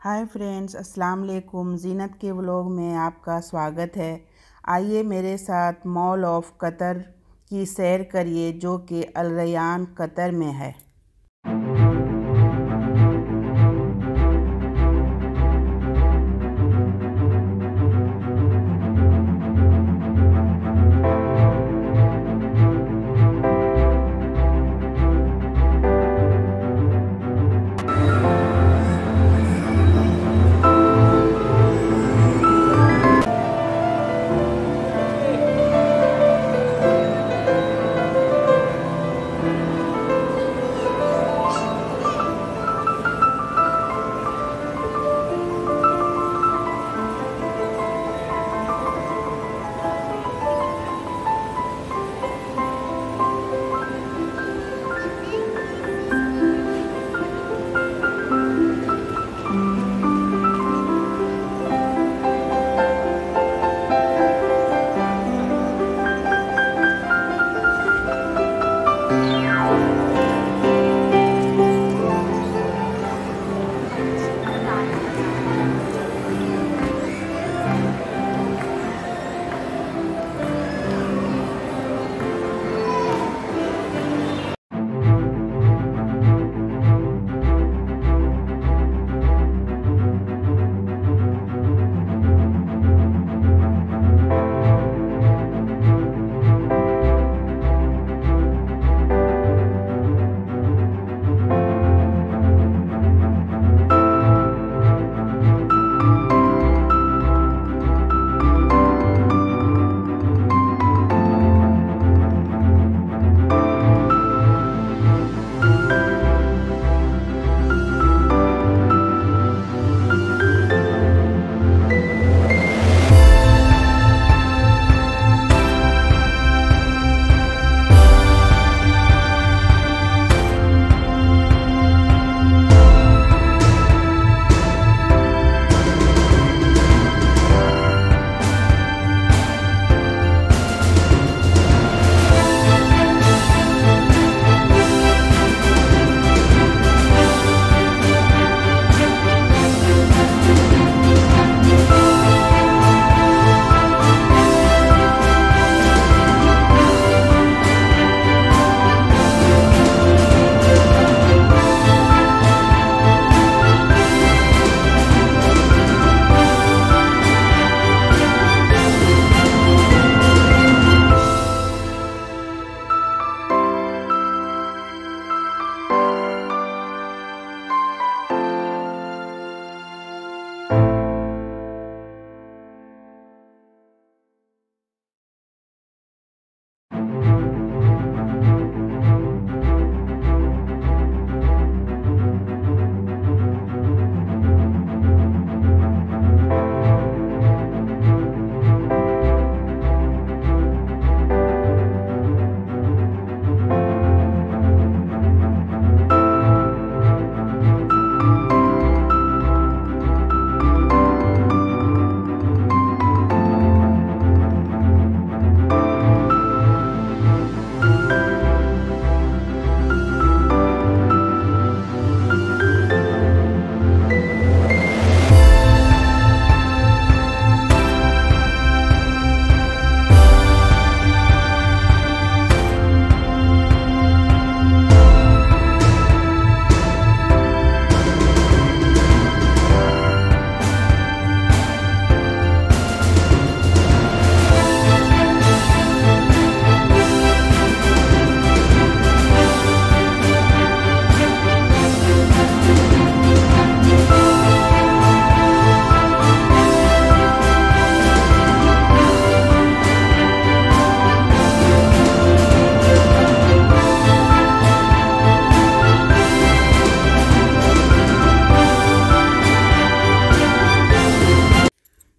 Hi friends, अस्सलाम वालेकुम। जीनत के व्लॉग में आपका स्वागत है। आइए मेरे साथ मॉल ऑफ़ कतर की सैर करिए, जो कि अलरयान कतर में है।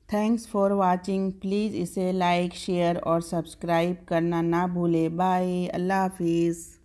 थैंक्स फॉर वाचिंग प्लीज़ इसे लाइक शेयर और सब्सक्राइब करना ना भूलें। बाय अल्लाह हाफिज़।